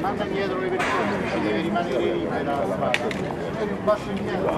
Manda indietro le persone, ci deve rimanere libera la strada. Basso indietro.